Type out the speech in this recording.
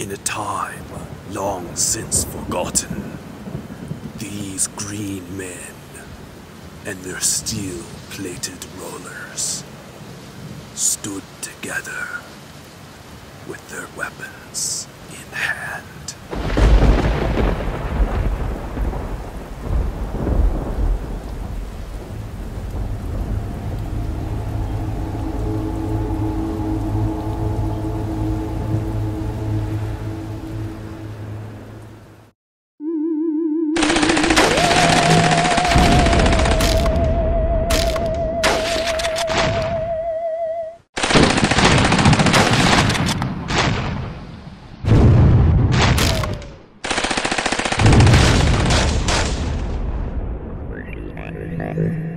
In a time long since forgotten, these green men and their steel plated rollers stood together with their weapons. forever.